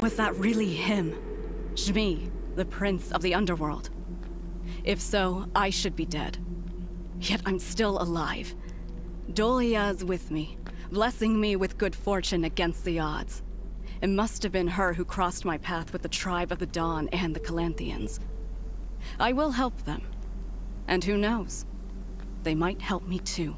Was that really him? Shmi, the prince of the underworld? If so, I should be dead. Yet I'm still alive. Dolia's with me, blessing me with good fortune against the odds. It must have been her who crossed my path with the tribe of the Dawn and the Calanthians. I will help them. And who knows? They might help me too.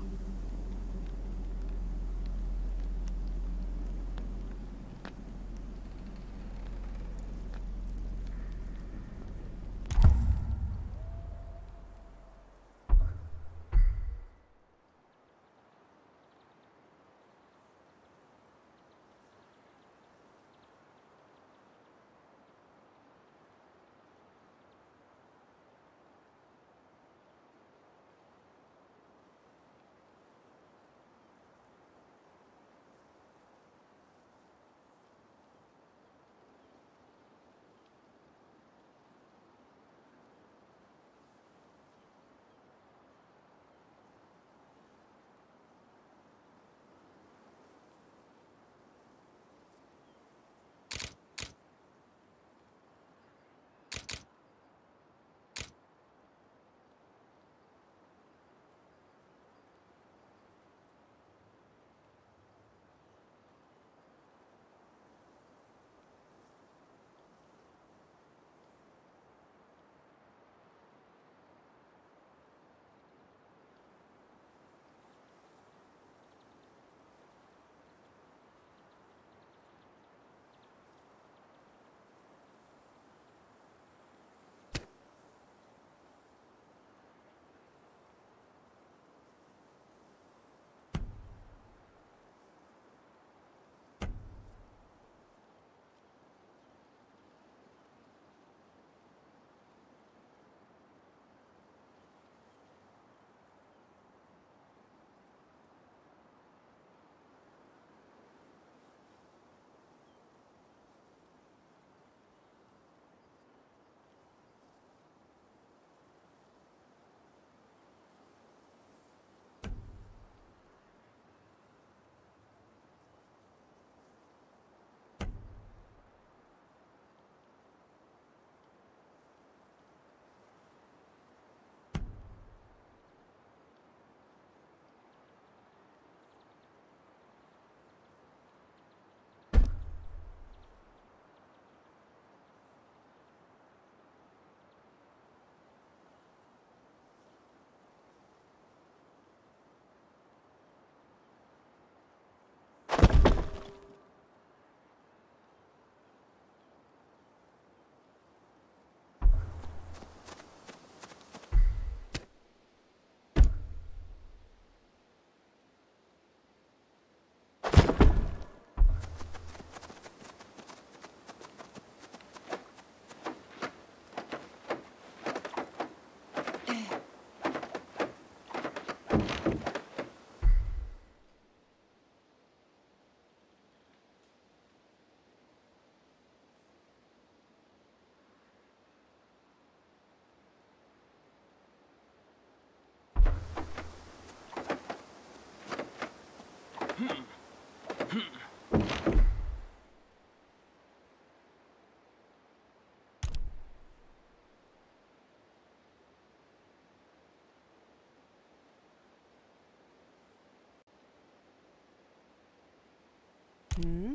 Hmm?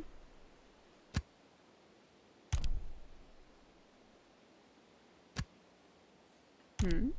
Hmm?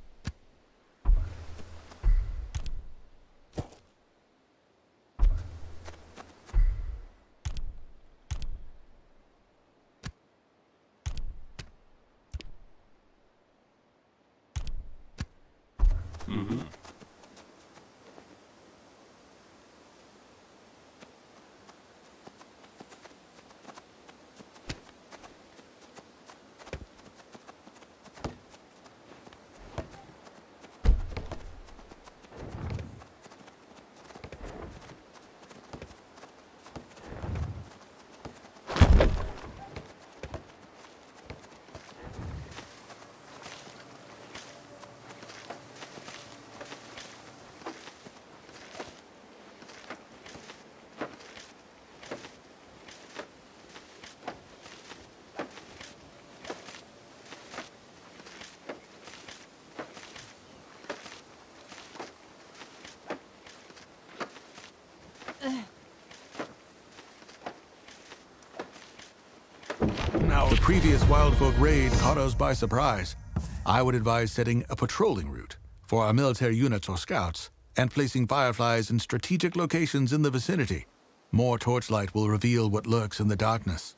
Previous Wildfolk raid caught us by surprise. I would advise setting a patrolling route for our military units or scouts and placing fireflies in strategic locations in the vicinity. More torchlight will reveal what lurks in the darkness.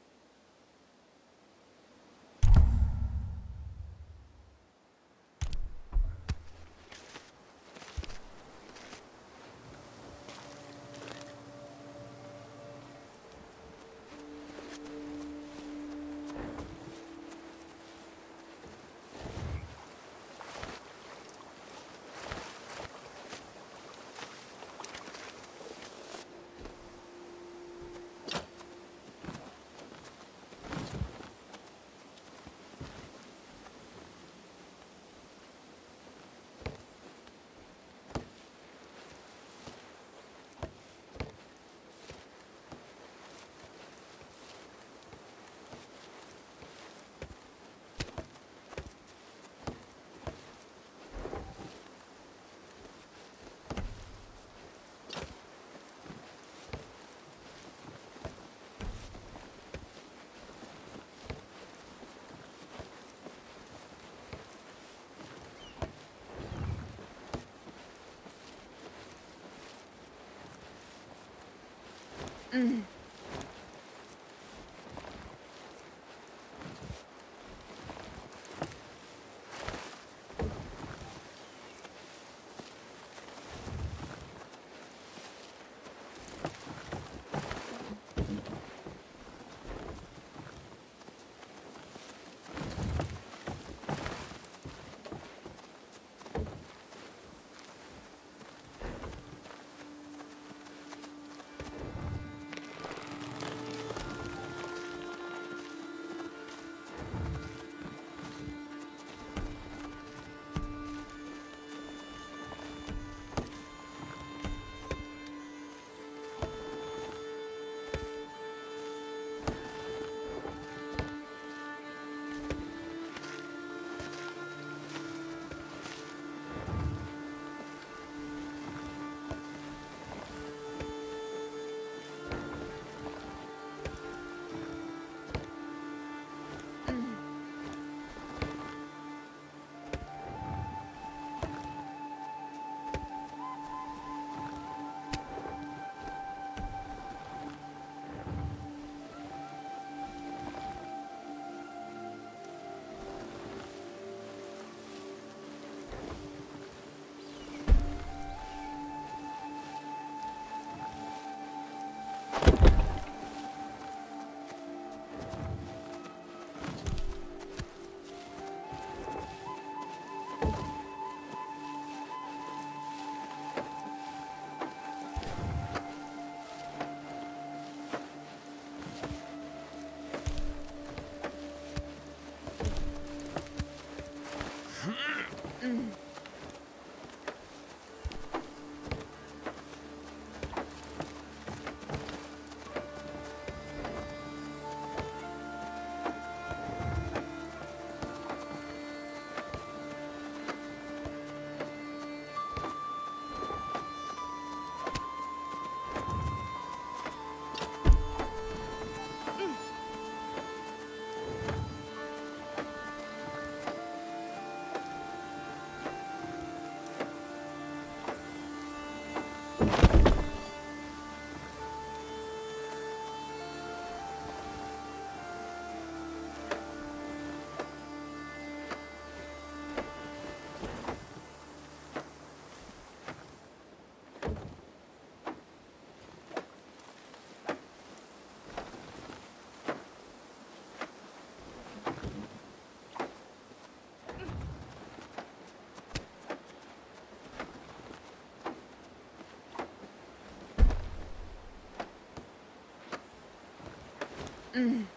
嗯。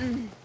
嗯。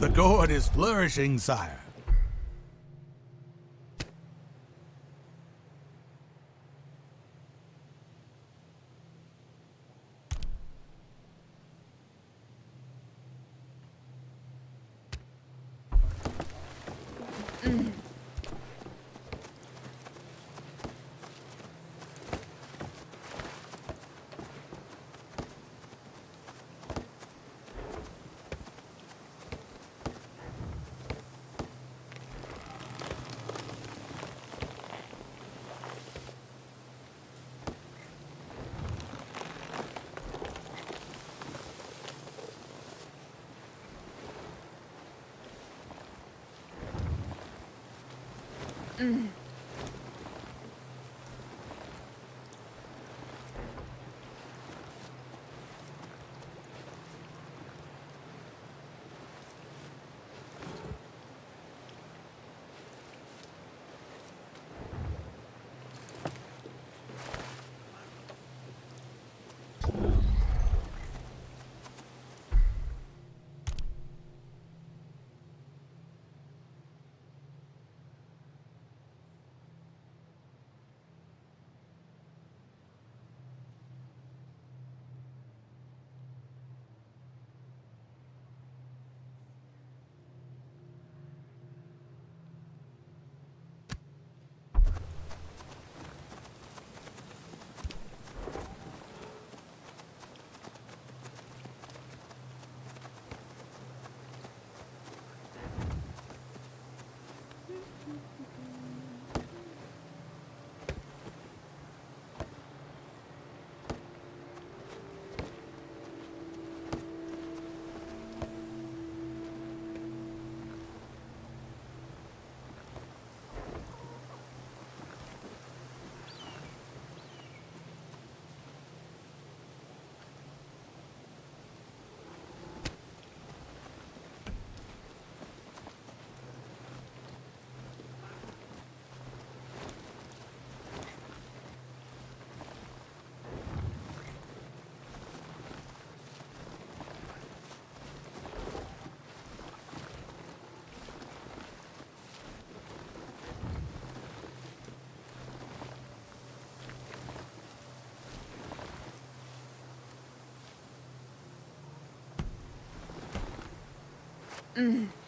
The gourd is flourishing, sire. Mm.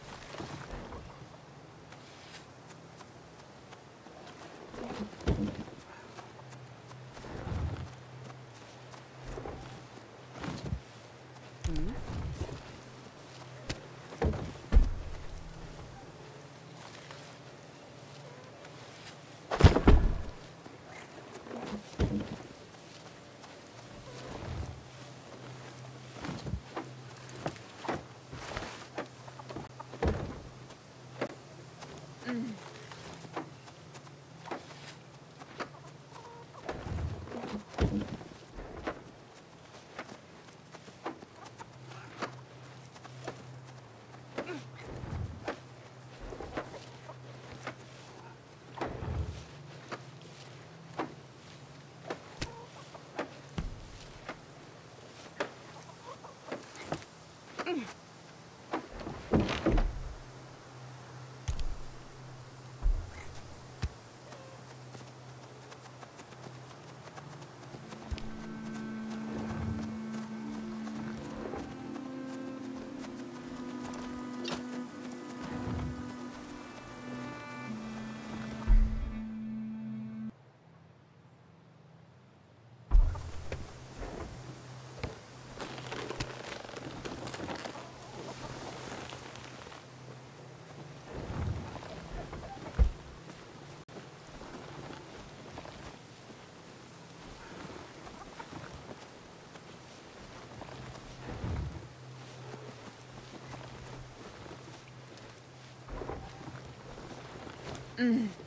Mm.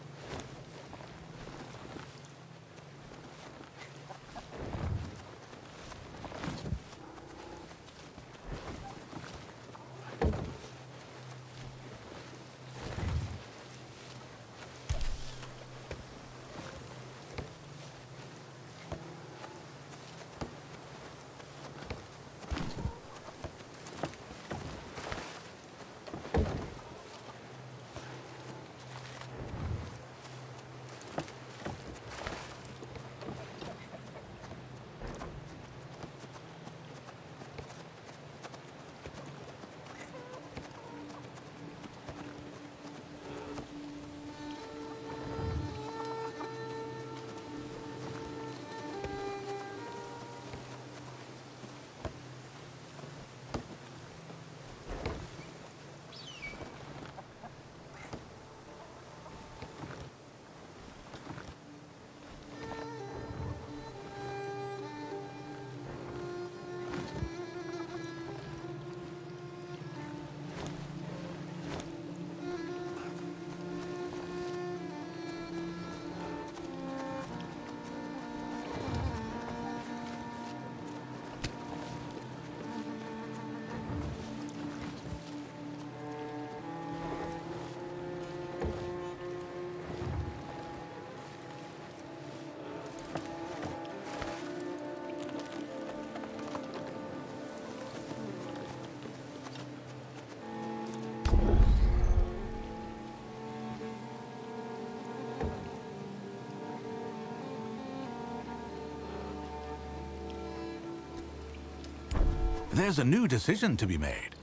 There's a new decision to be made.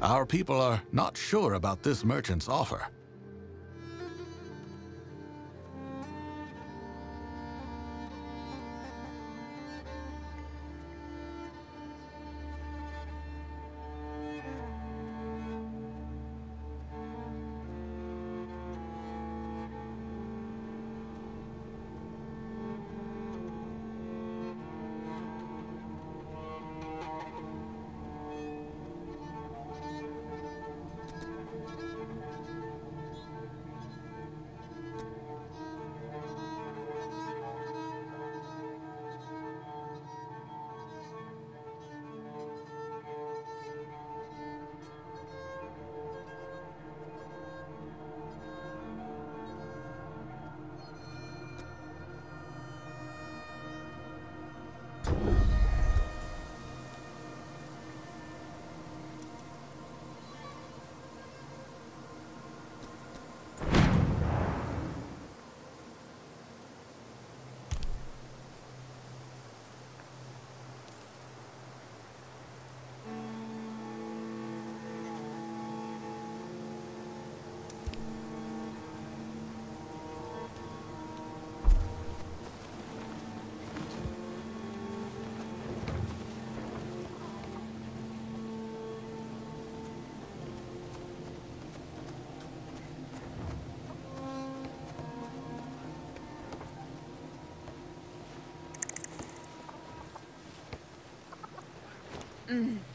Our people are not sure about this merchant's offer. Mm.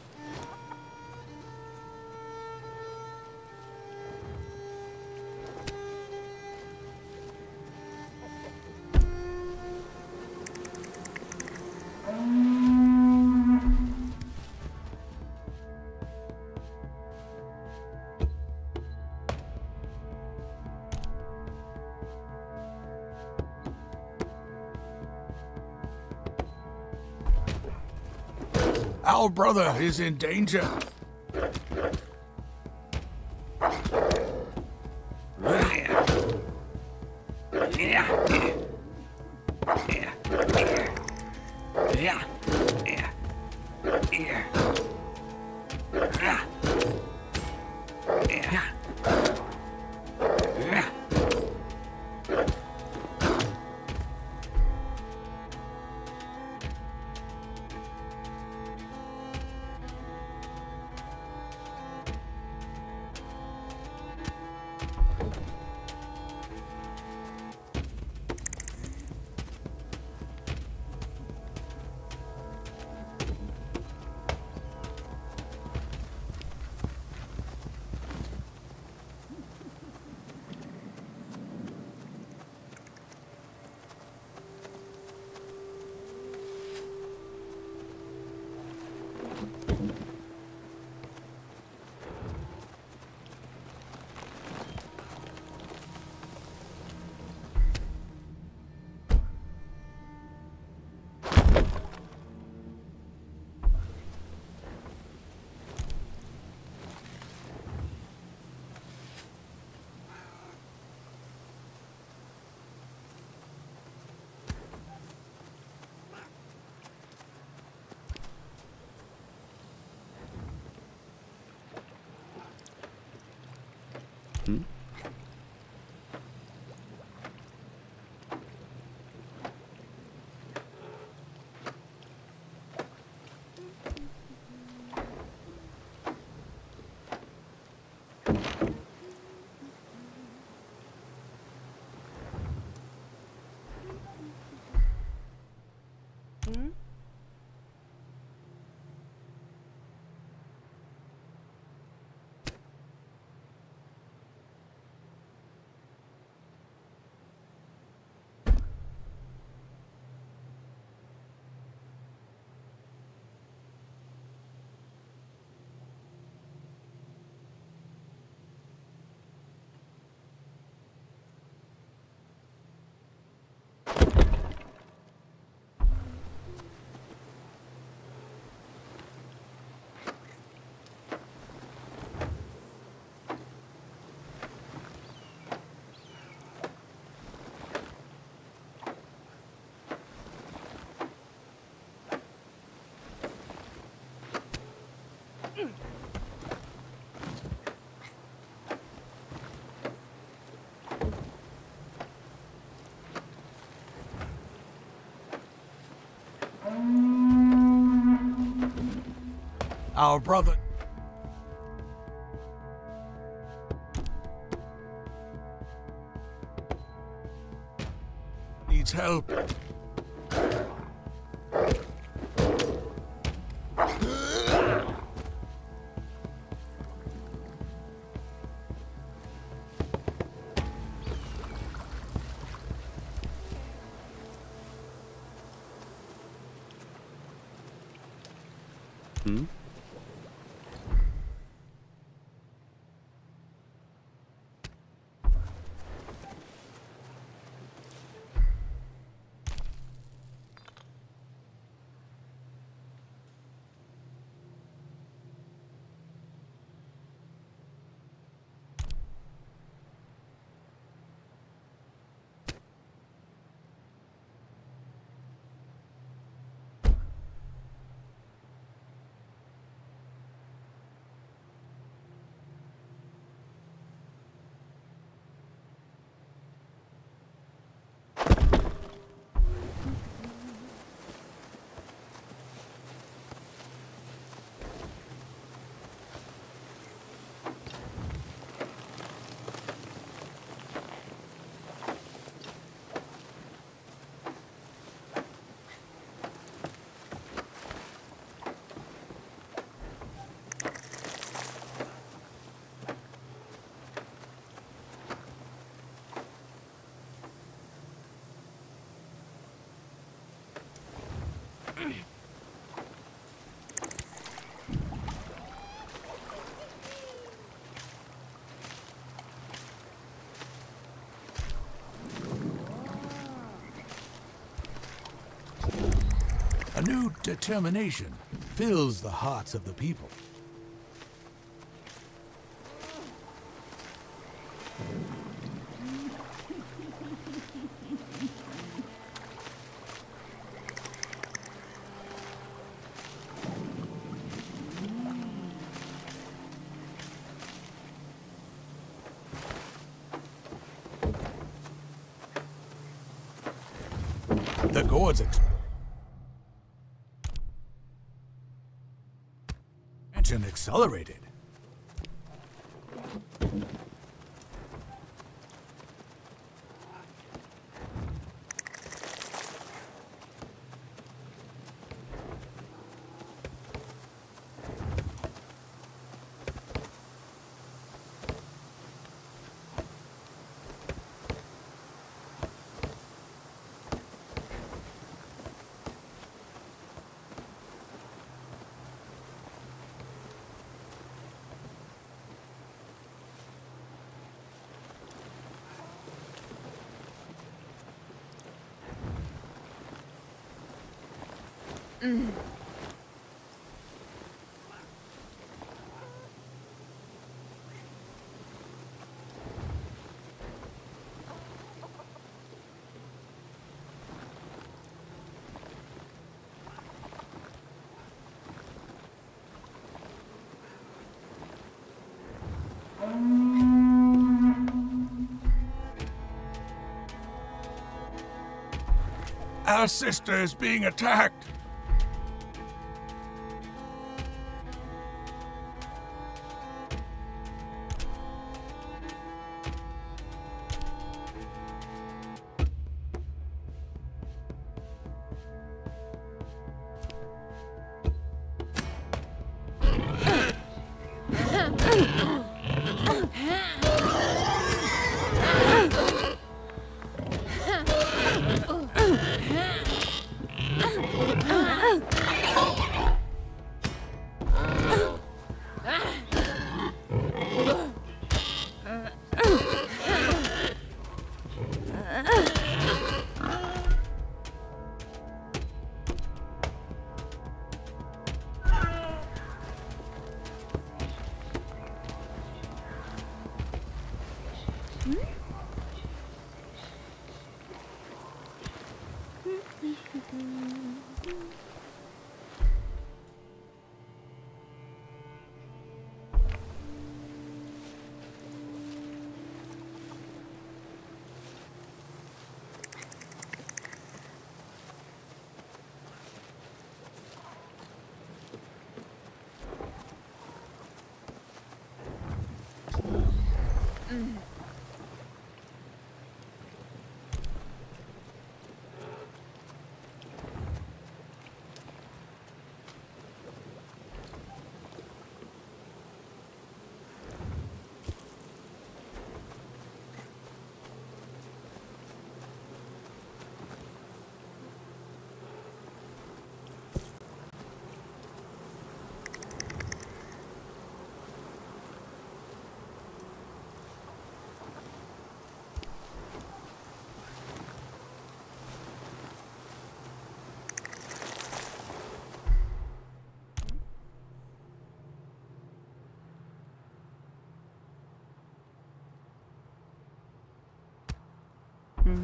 Our brother is in danger. Our brother. Needs help. A new determination fills the hearts of the people. The gourds expansion accelerated. Our sister is being attacked.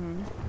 Mm-hmm.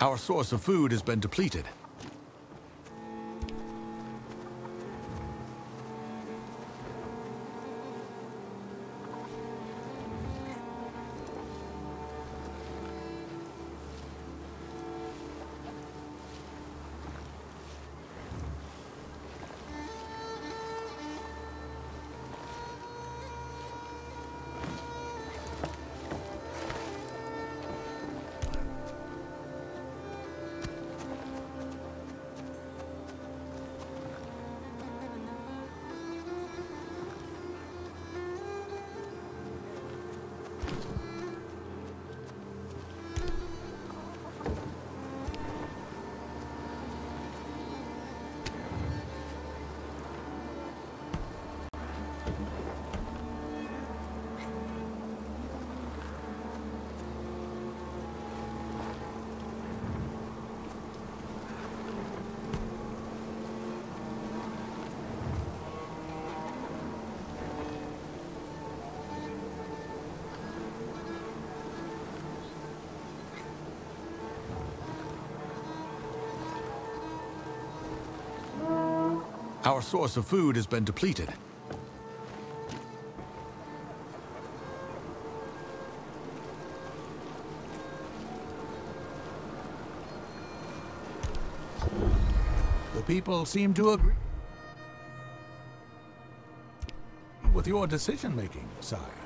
Our source of food has been depleted. Our source of food has been depleted. The people seem to agree with your decision-making, sire.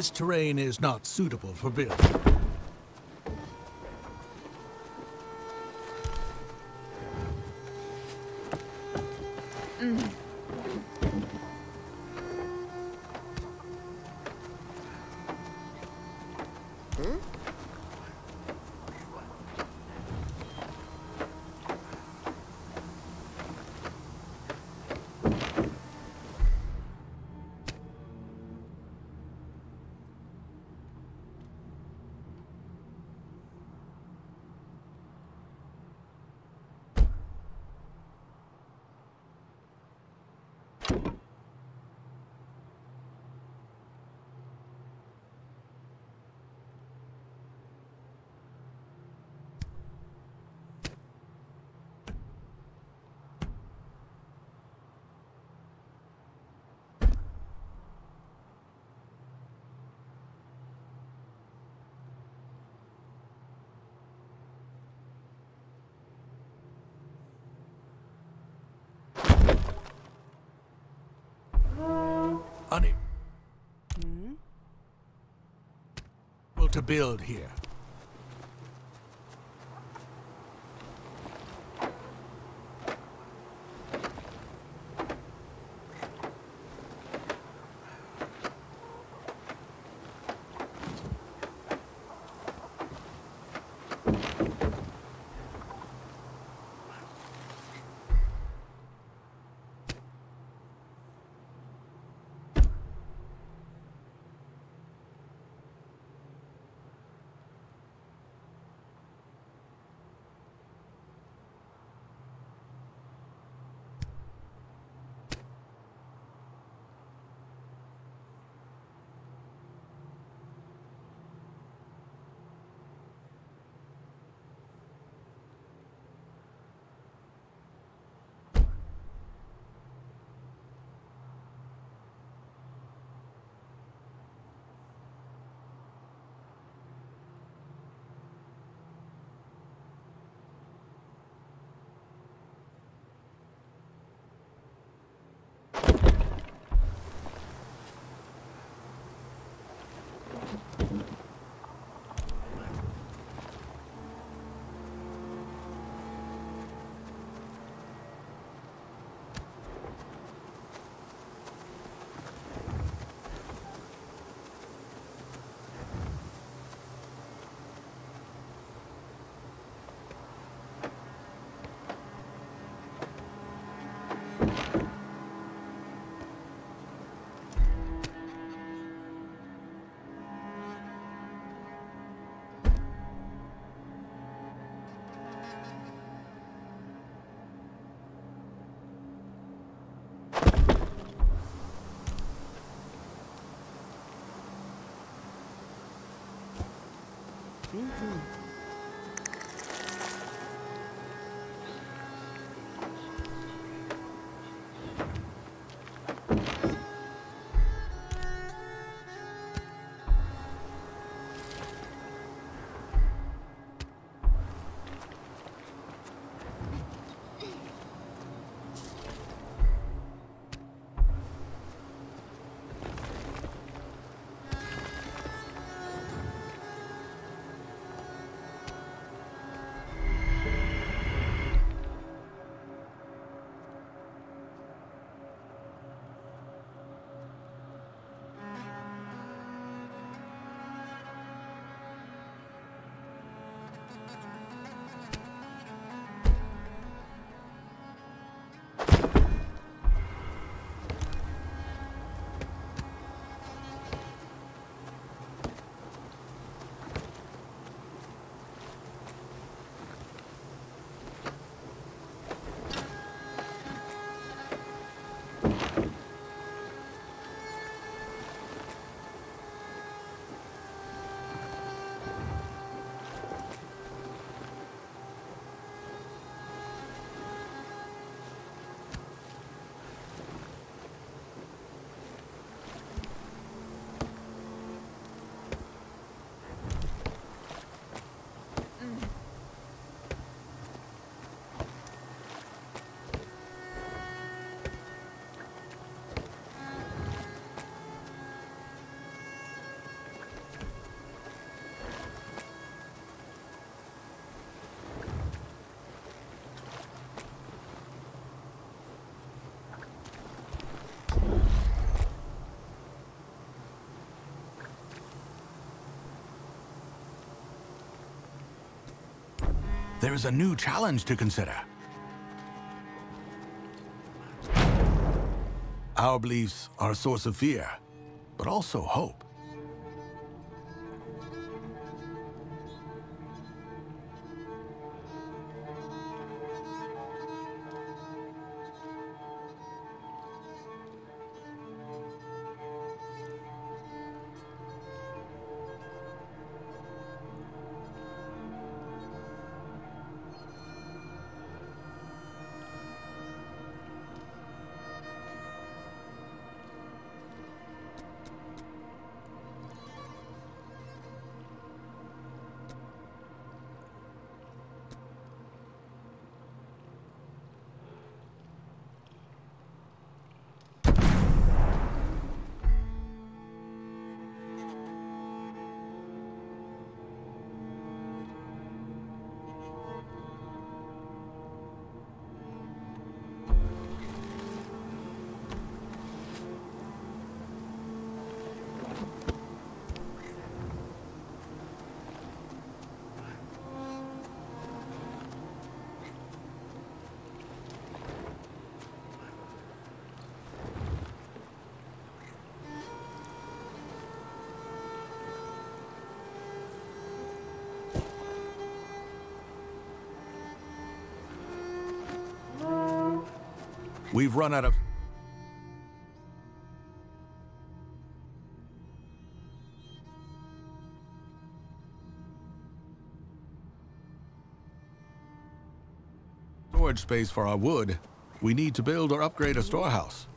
This terrain is not suitable for building. Unable to build here. Mm-hmm. There is a new challenge to consider. Our beliefs are a source of fear, but also hope. We've run out of... Storage space for our wood. We need to build or upgrade a storehouse.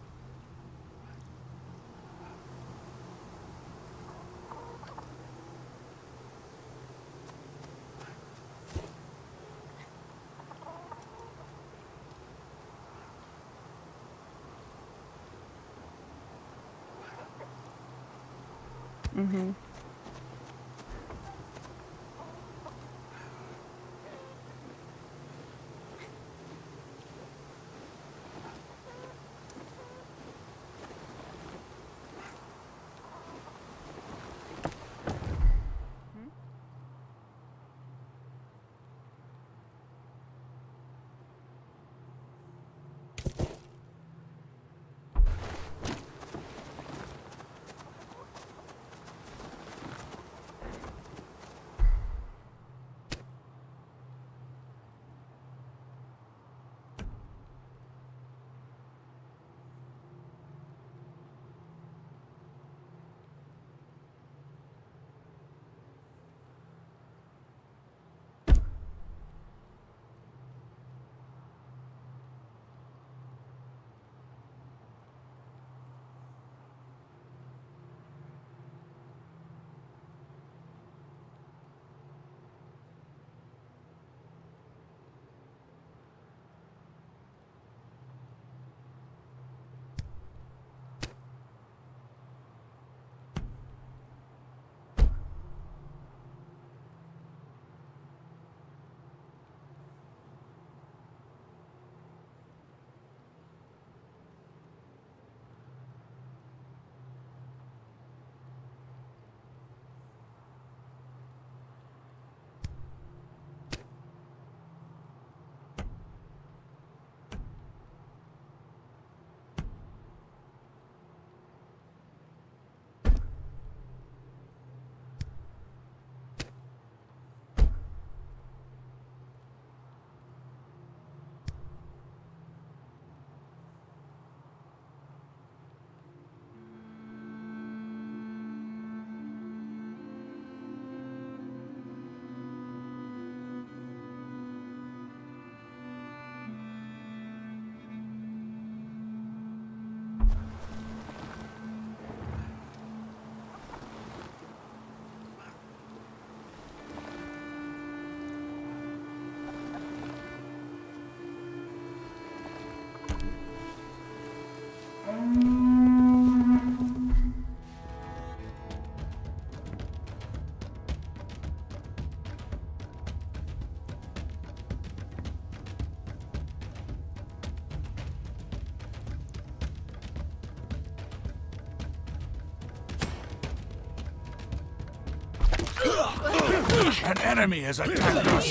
An enemy has attacked our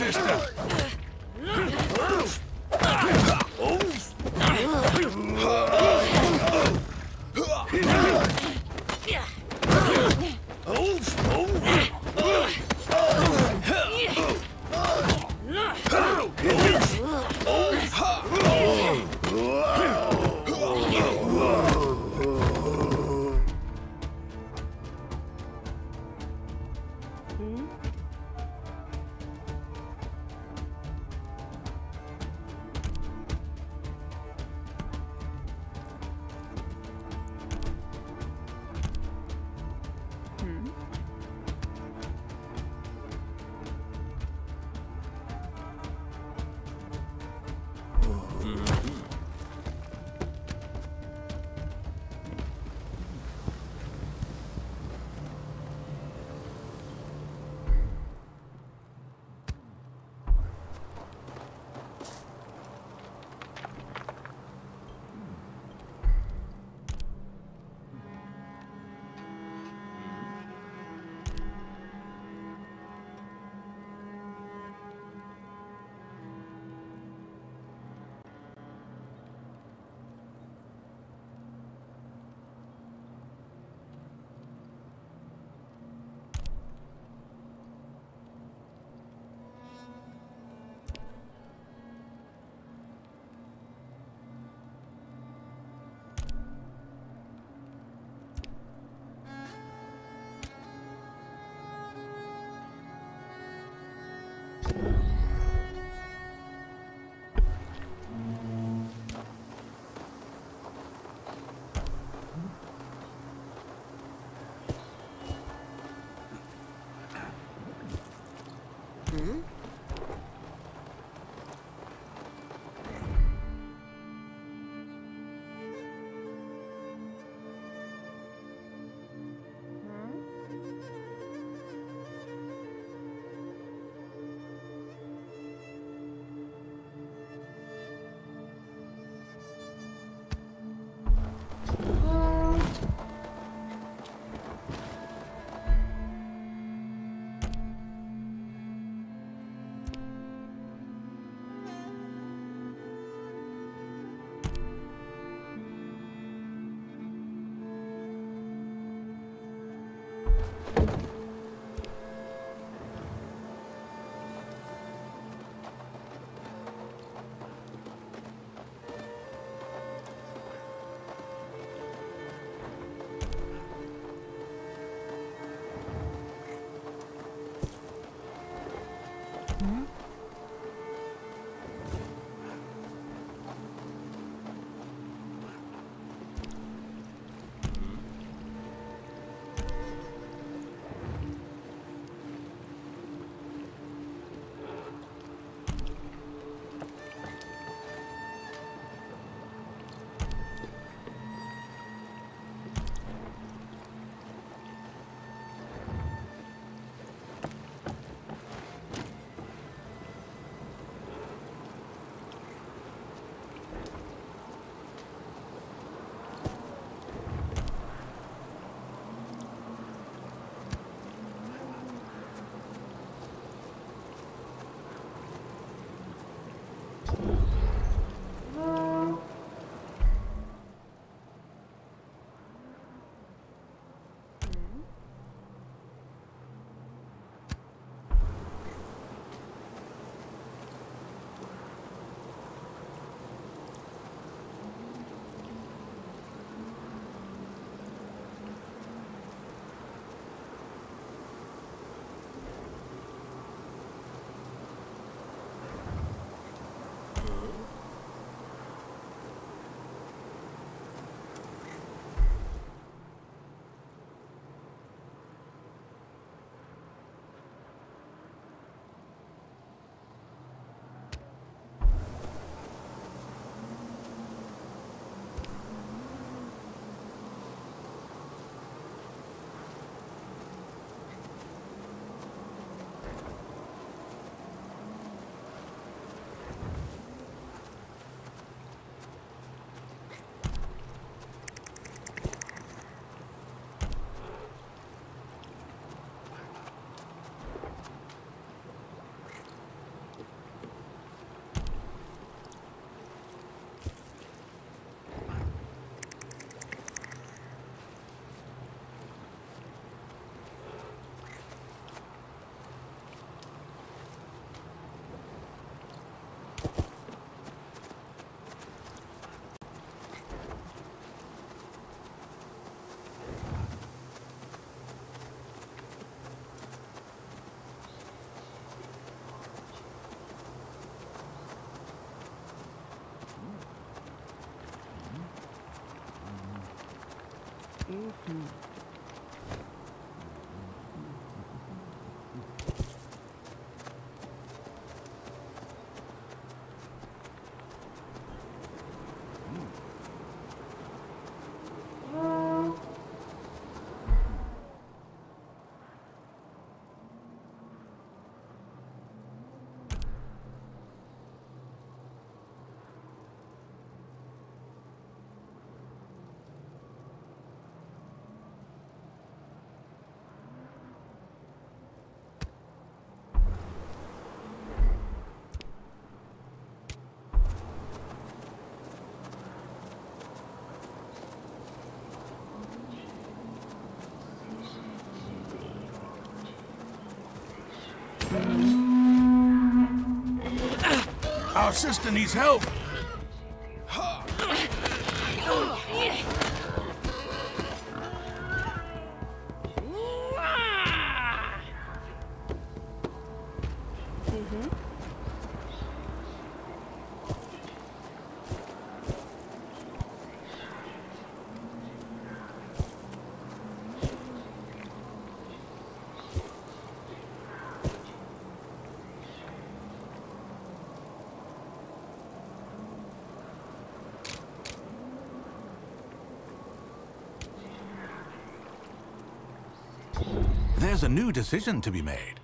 嗯。Sister. Our sister needs help. A new decision to be made.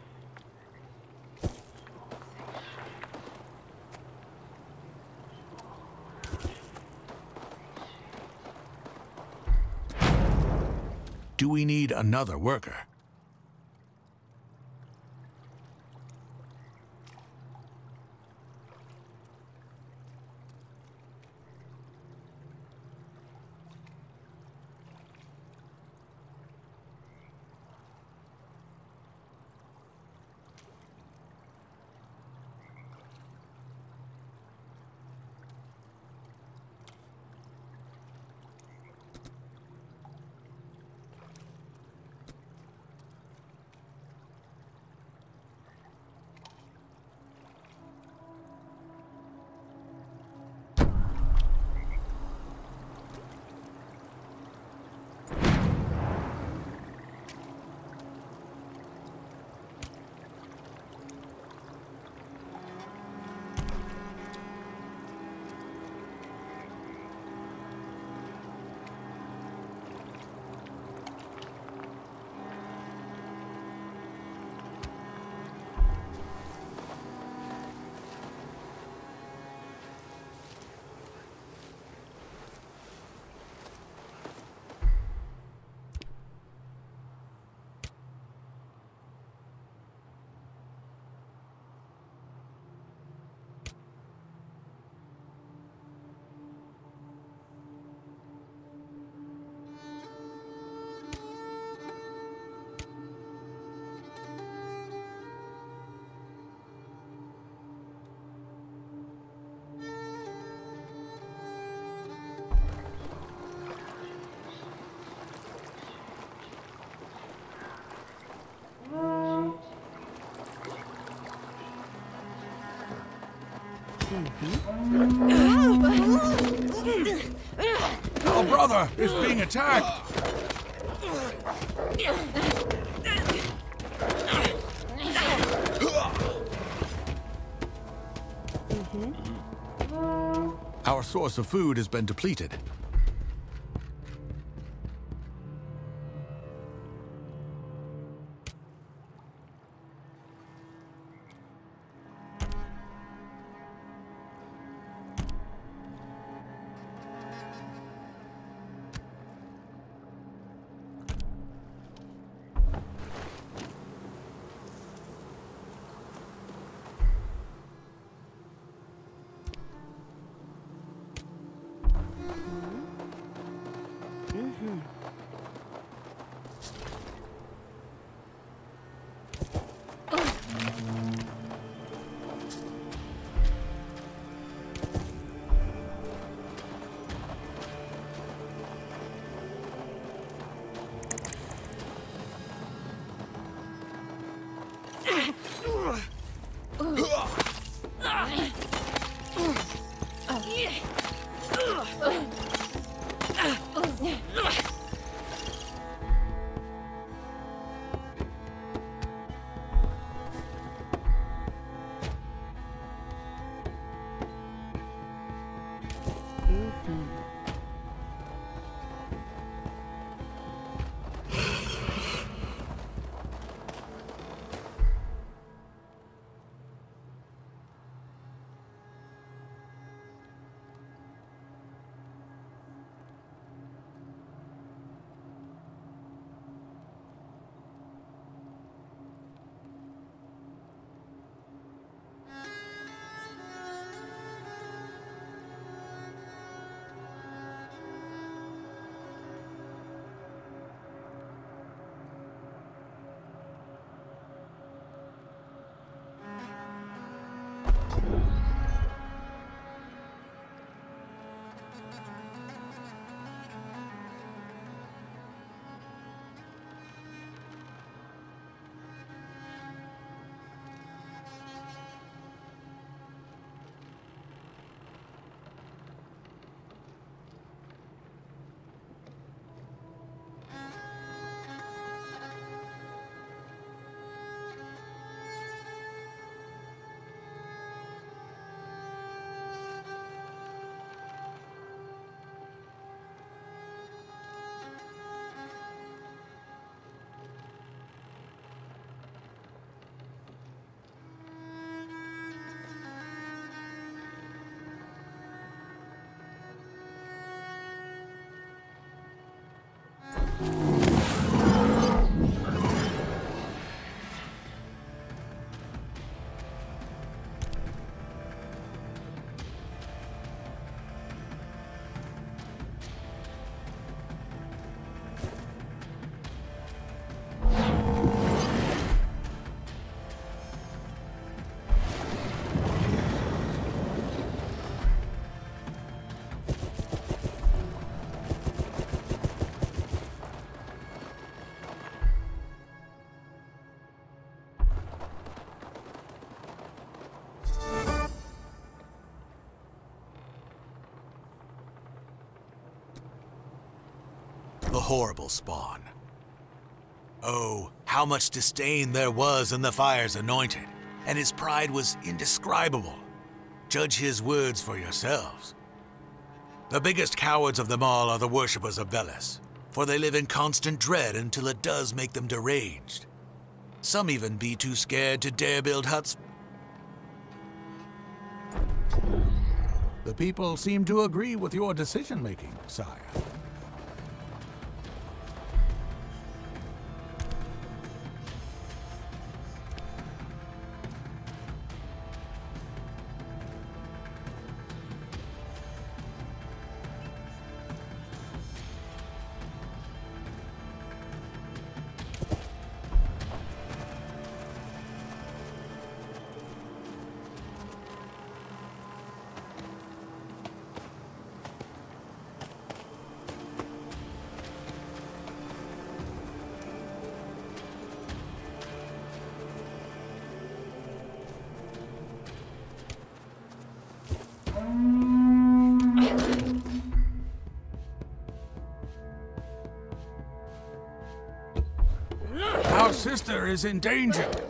Do we need another worker? Our brother is being attacked! Mm-hmm. Our source of food has been depleted. Horrible spawn. Oh, how much disdain there was in the fire's anointed, and his pride was indescribable. Judge his words for yourselves. The biggest cowards of them all are the worshippers of Veles, for they live in constant dread until it does make them deranged. Some even be too scared to dare build huts. The people seem to agree with your decision-making, sire. Sister is in danger.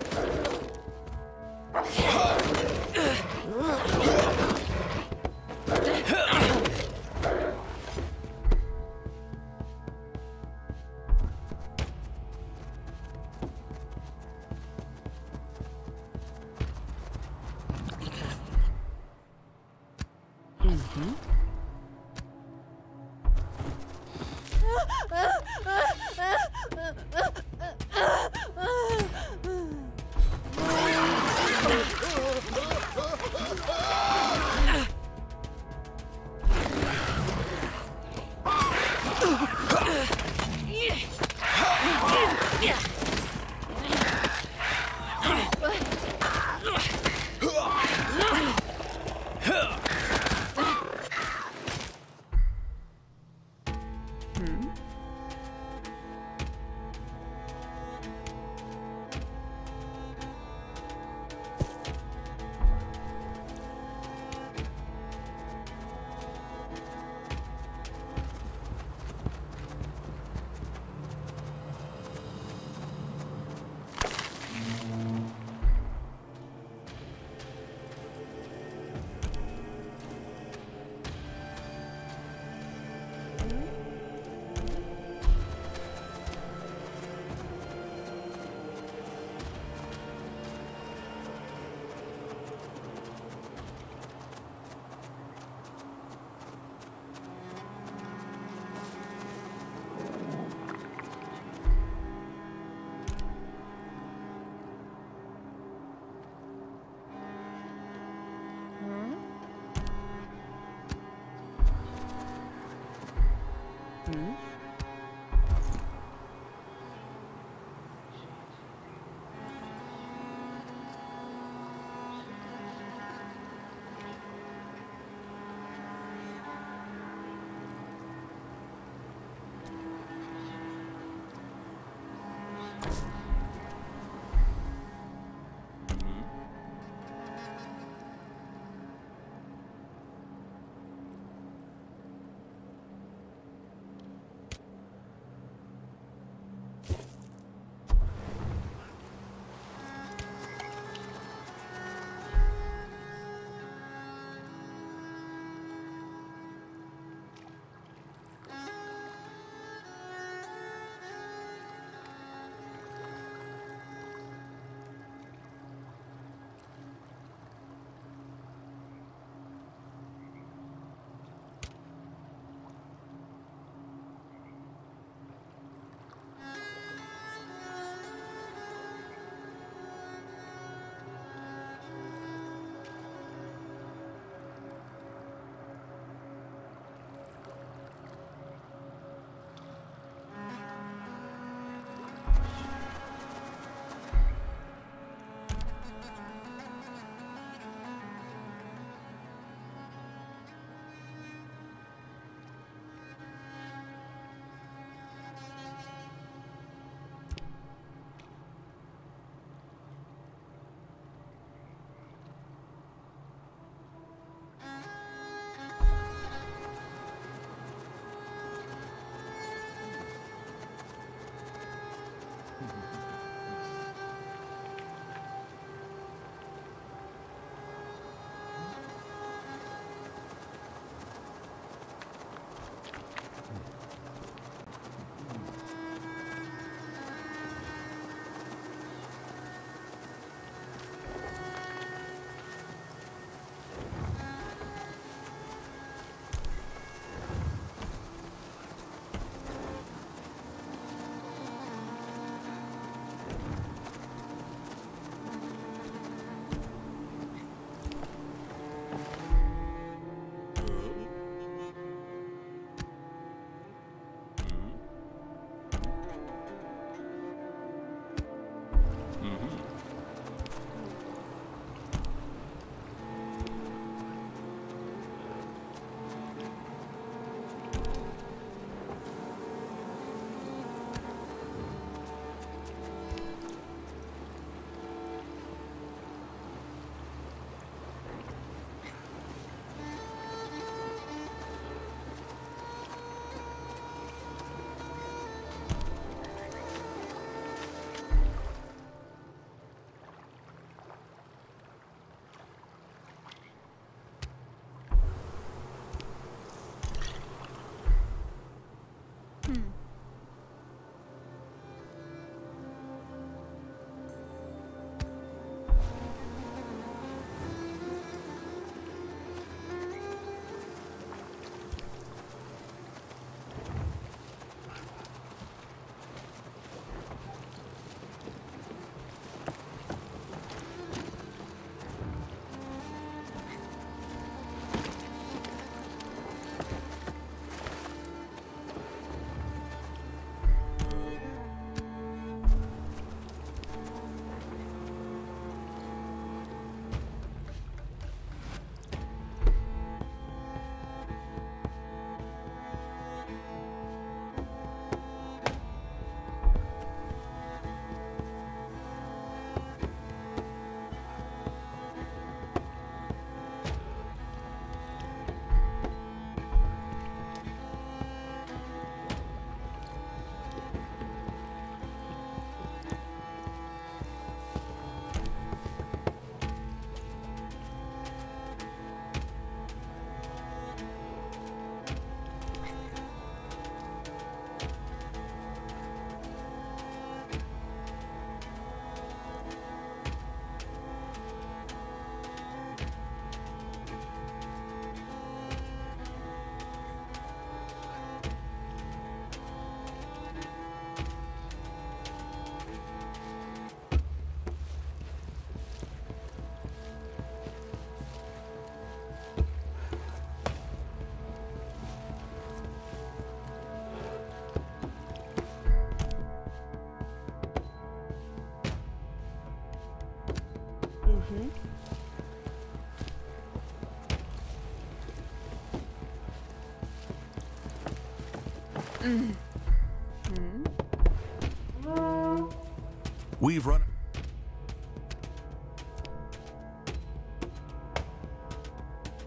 We've run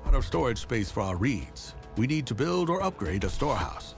out of storage space for our reeds. We need to build or upgrade a storehouse.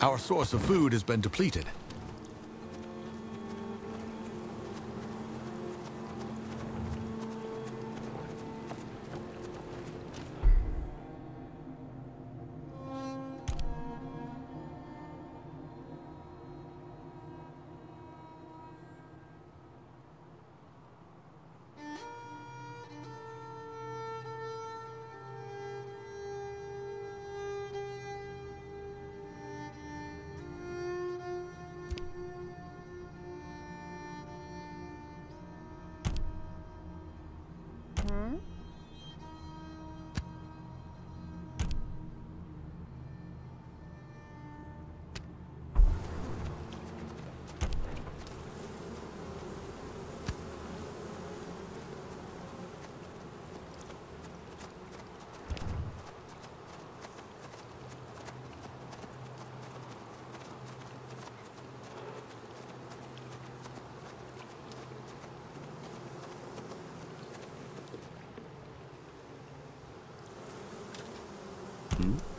Our source of food has been depleted. Hmm?